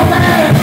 Amen.